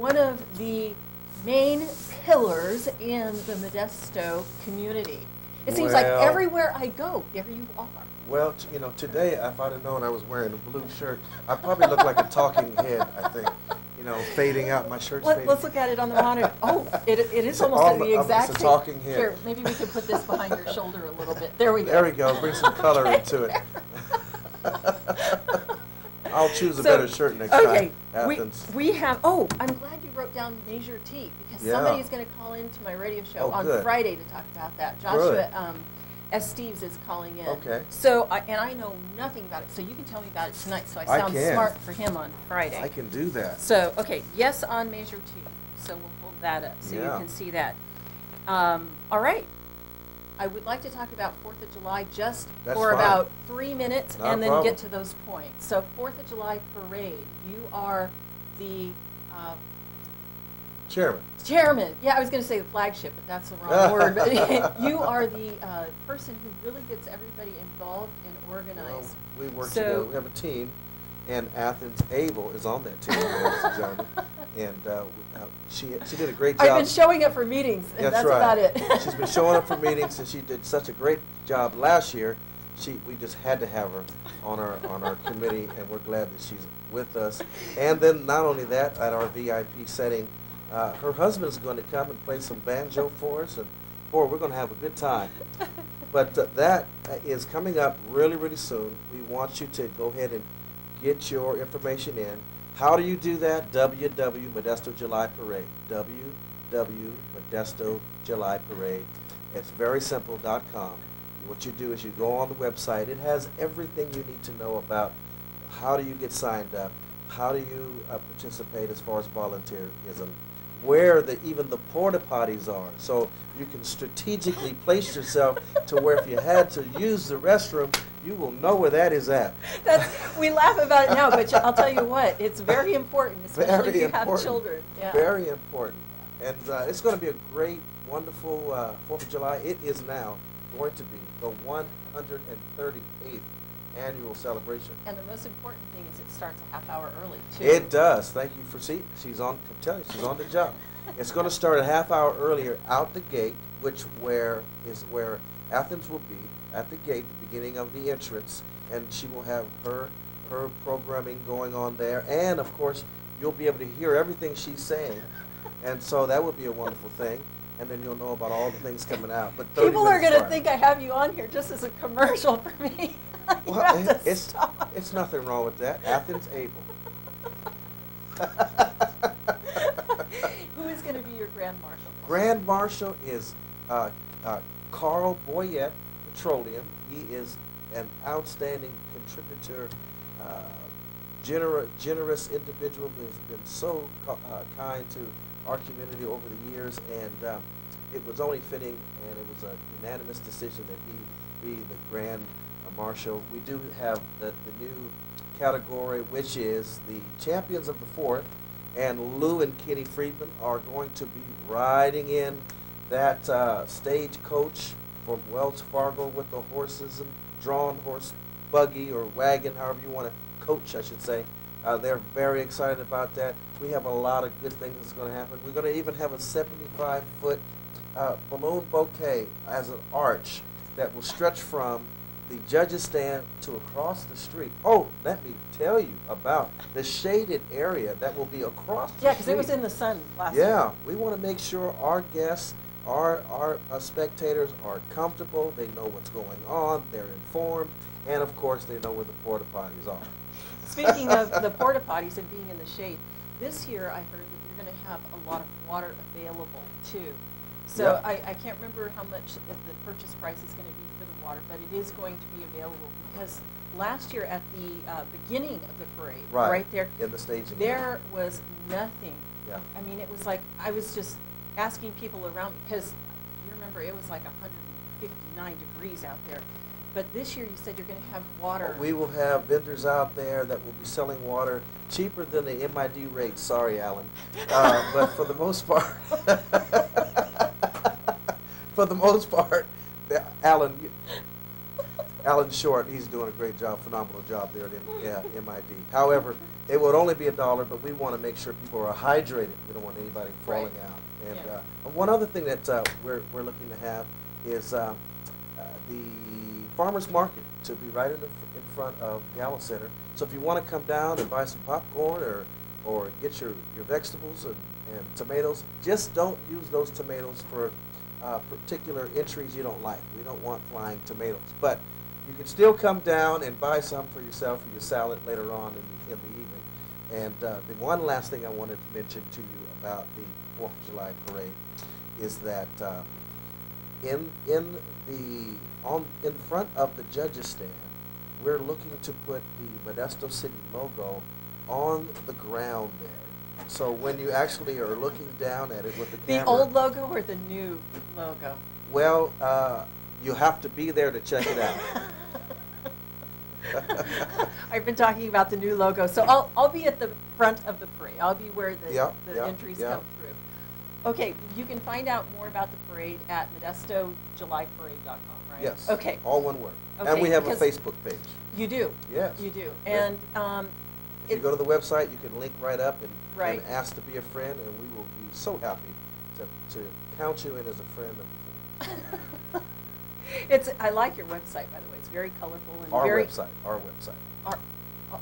one of the main pillars in the Modesto community. It seems like everywhere I go, there you are. Well, t- you know, today if I'd have known I was wearing a blue shirt, I probably look like a talking head. I think, you know, fading out. My shirt's Let, fading. let's look at it on the monitor. Oh, it, it is almost all- the exact it's a talking head. Here, maybe we can put this behind your shoulder a little bit. There we go. There we go. Bring some color into it. I'll choose a So, better shirt next okay, time. we, Athens. we have, oh, I'm glad you wrote down Measure T because Yeah. somebody's going to call into my radio show Oh, on good. Friday to talk about that. Joshua um, S. Steves is calling in. Okay. So, I, and I know nothing about it, so you can tell me about it tonight so I I sound can. smart for him on Friday. I can do that. So, okay, yes on Measure T. So we'll hold that up so Yeah. you can see that. Um, all right. I would like to talk about Fourth of July just That's for fine. about three minutes Not and then problem. get to those points. So Fourth of July parade, you are the um, Chairman. chairman. Yeah, I was going to say the flagship, but that's the wrong word. But you are the uh, person who really gets everybody involved and organized. Well, we work So- together. We have a team, and Athens Abell is on that team, ladies and gentlemen. And uh, uh, she she did a great job. I've been showing up for meetings, and That's that's, right. about it. She's been showing up for meetings, and she did such a great job last year. She, we just had to have her on our on our committee, and we're glad that she's with us. And then not only that, at our VIP setting, uh, her husband's going to come and play some banjo for us, and boy, we're going to have a good time. But uh, that uh, coming up really, really soon. We want you to go ahead and get your information in. How do you do that? www Modesto July Parade. www Modesto July Parade. It's very simple.com. What you do is you go on the website. It has everything you need to know about how do you get signed up, how do you uh, participate as far as volunteerism, where the even the porta potties are. So you can strategically place yourself to where if you had to use the restroom, you will know where that is at. That's, we laugh about it now, but I'll tell you what, it's very important, especially if you important. have children. Yeah. Very important. And uh, it's going to be a great, wonderful uh, 4th of July. It is now going to be the 138th annual celebration. And the most important thing is it starts a half hour early, too. It does. Thank you for see. She's on. I'm telling you, she's on the job. It's going to start a half hour earlier out the gate, which where is where Athens will be at the gate, the beginning of the entrance, and she will have her her programming going on there, and of course you'll be able to hear everything she's saying, and so that would be a wonderful thing. And then you'll know about all the things coming out. But People are going to think I have you on here just as a commercial for me. you Well, have to it's stop. it's nothing wrong with that. Athens Abell. Who is going to be your grand marshal? Grand Marshal is uh, uh, Carl Boyett Petroleum. He is an outstanding contributor, uh, gener- generous individual who has been so uh, kind to our community over the years, and um, it was only fitting, and it was a unanimous decision that he be the Grand Marshal. We do have the, the new category, which is the Champions of the Fourth, and Lou and Kenny Friedman are going to be riding in that uh, stagecoach from Wells Fargo with the horses and drawn horse buggy or wagon, however you want to coach, I should say. Uh, they're very excited about that. We have a lot of good things that's going to happen. We're going to even have a 75 foot uh, balloon bouquet as an arch that will stretch from the judges stand to across the street. Oh, let me tell you about the shaded area that will be across the Yeah, because it was in the sun last year. Yeah, we want to make sure our guests, our our uh, spectators are comfortable. They know what's going on. They're informed, and of course, they know where the porta potties are. Speaking of the porta potties and being in the shade, this year I heard that you're going to have a lot of water available too. So Yep. I, I can't remember how much the purchase price is going to be for the water, but it is going to be available because last year at the uh, beginning of the parade, Right. there, in the staging. area. there was nothing. Yeah. I mean, it was like I was just asking people around because you remember it was like 159 degrees out there. But this year you said you're going to have water. We will have vendors out there that will be selling water cheaper than the MID rate. Sorry, Alan, uh, but for the most part, for the most part, Alan, you, Alan Short, he's doing a great job, phenomenal job there at M- yeah, MID. However, it would only be a dollar, but we want to make sure people are hydrated. We don't want anybody falling Right. out. And Yeah. uh, one other thing that uh, we're, we're looking to have is um, uh, the farmer's market to be right in, the, in front of Gallo Center. So if you want to come down and buy some popcorn or, or get your, your vegetables and, and tomatoes, just don't use those tomatoes for uh, particular entries you don't like. We don't want flying tomatoes. But you can still come down and buy some for yourself for your salad later on in, in the evening. And uh, the one last thing I wanted to mention to you about the Fourth of July parade is that um, in in the on in front of the judges stand, we're looking to put the Modesto City logo on the ground there. So when you actually are looking down at it with the The camera, old logo or the new logo? well, uh, you have to be there to check it out. I've been talking about the new logo, so I'll, I'll be at the front of the parade. I'll be where the, Yeah, the yeah, entries yeah. come through. Okay, you can find out more about the parade at modestojulyparade.com, right? Yes. Okay, All one word. Okay, and we have a Facebook page. you do, Yes. you do. And, um, If you go to the website, you can link right up and, Right. and ask to be a friend, and we will be so happy to, to count you in as a friend of it's, I like your website, by the way. It's very colorful and our very. website. Our website. Our,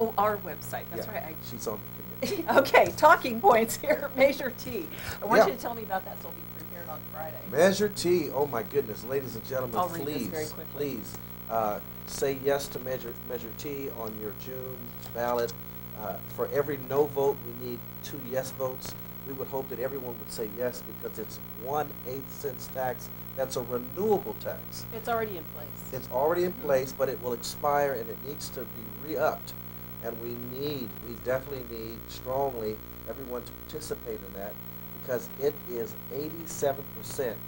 oh, our website, that's Yeah, right. I- She's on the committee. Okay, talking points here, Measure T. I want Yeah. you to tell me about that so I'll be prepared on Friday. Measure T. Oh my goodness, ladies and gentlemen, I'll please, very quickly. please uh, say yes to Measure Measure T on your June ballot. Uh, for every no vote, we need two yes votes. We would hope that everyone would say yes because it's one eighth cents tax. That's a renewable tax. It's already in place. It's already in place, but it will expire and it needs to be re-upped. And we need, we definitely need strongly everyone to participate in that because it is eighty-seven percent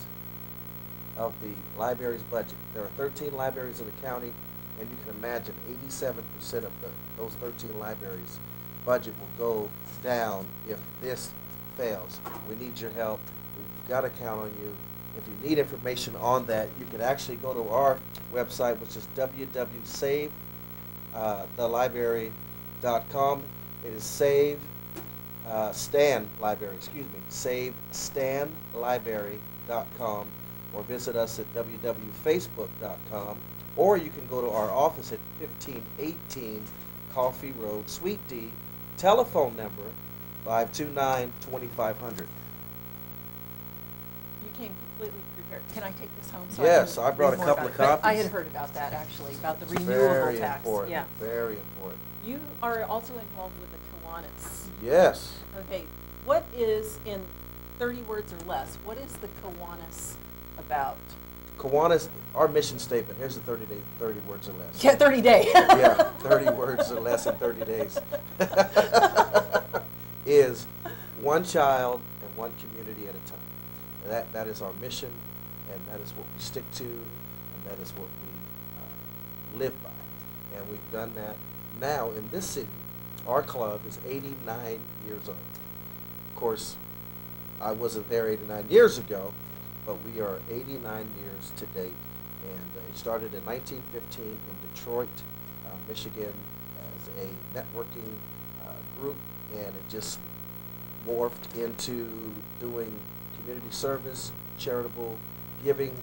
of the library's budget. There are thirteen libraries in the county, and you can imagine eighty-seven percent of the, those thirteen libraries' budget will go down if this fails. We need your help. We've got to count on you. If you need information on that, you can actually go to our website, which is www.save, uh, It is save uh, Stan Library, excuse me, save stanlibrary.com or visit us at www.facebook.com or you can go to our office at 1518 Coffee Road, Suite D, telephone number 529-2500. You came completely prepared. Can I take this home? so Yes, I brought read a more couple about of it? But I copies. had heard about that actually, about the renewable very tax. important, Yeah. very important. You are also involved with the Kiwanis. Yes. Okay, what is, in 30 words or less, what is the Kiwanis about? Kiwanis, our mission statement, here's the 30 day, 30 words or less. Yeah, 30 day. yeah, 30 words or less in 30 days. is one child and one community at a time. That, that is our mission, and that is what we stick to, and that is what we uh, live by. And we've done that now in this city. Our club is 89 years old. Of course, I wasn't there 89 years ago, but we are 89 years to date. And uh, it started in 1915 in Detroit, uh, Michigan, as a networking uh, group, and it just morphed into doing community service, charitable giving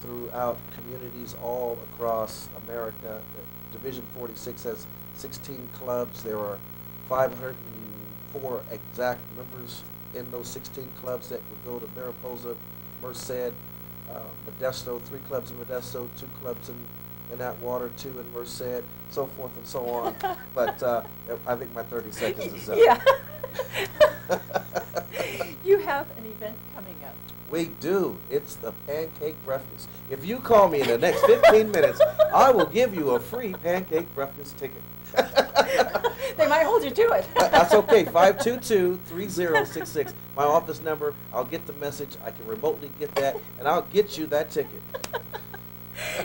throughout communities all across America. Division 46 has 16 clubs. There are 504 exact members in those 16 clubs that would go to Mariposa, Merced, uh, Modesto, three clubs in Modesto, two clubs in, in Atwater, two in Merced, so forth and so on. but uh, I think my 30 seconds is up. Yeah. you have an event coming up. We do. It's the pancake breakfast. If you call me in the next 15 minutes, I will give you a free pancake breakfast ticket. they might hold you to it. That's okay. 522-3066. My office number. I'll get the message. I can remotely get that, and I'll get you that ticket.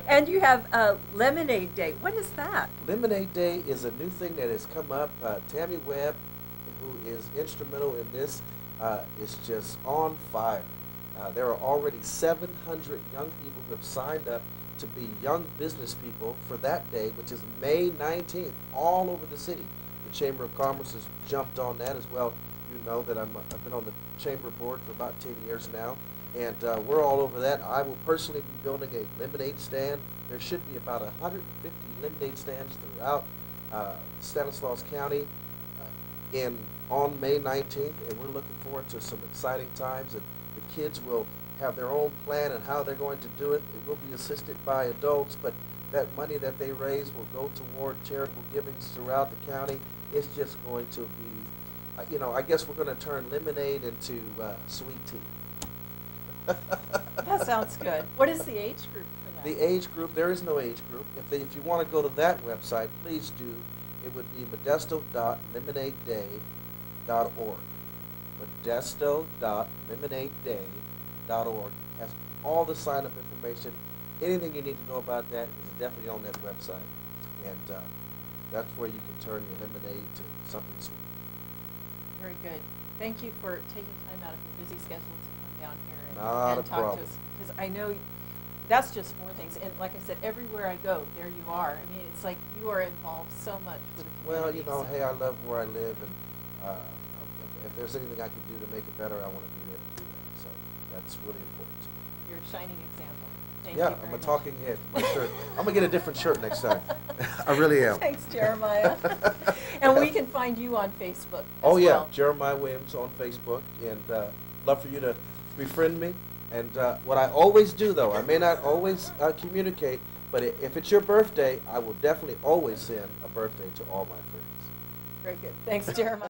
And you have a lemonade day. What is that? Lemonade Day is a new thing that has come up. Uh, Tammy Webb, who is instrumental in this, uh, is just on fire. Uh, there are already 700 young people who have signed up to be young business people for that day, which is May 19th, all over the city. The Chamber of Commerce has jumped on that as well. You know that I'm, I've been on the Chamber Board for about 10 years now, and uh, we're all over that. I will personally be building a lemonade stand. There should be about 150 lemonade stands throughout uh, Stanislaus County uh, in on May 19th, and we're looking forward to some exciting times. And the kids will have their own plan and how they're going to do it. It will be assisted by adults, but that money that they raise will go toward charitable givings throughout the county. It's just going to be, uh, you know, I guess we're going to turn lemonade into uh, sweet tea. That sounds good. What is the age group for that? The age group, there is no age group. If, they, if you want to go to that website, please do. It would be modesto.lemonadeday.org. Modesto.lemonadeday.org has all the sign up information. Anything you need to know about that is definitely on that website. And uh, that's where you can turn your lemonade to something sweet. Very good. Thank you for taking time out of your busy schedule down here and, Not and a talk problem. to us. Because I know that's just four things. And like I said, everywhere I go, there you are. I mean, it's like you are involved so much with the community. Well, you know, so- hey, I love where I live, and uh, if, if there's anything I can do to make it better, I want to be there to do that. So that's really important to me. You're a shining example. Thank yeah, I'm a much. talking head. My shirt. I'm gonna get a different shirt next time. I really am. Thanks, Jeremiah. and we can find you on Facebook. Oh yeah, well. Jeremiah Williams on Facebook, and uh, love for you to befriend me. And uh, what I always do, though, I may not always uh, communicate, but if it's your birthday, I will definitely always send a birthday to all my friends. Very good. Thanks, Jeremiah.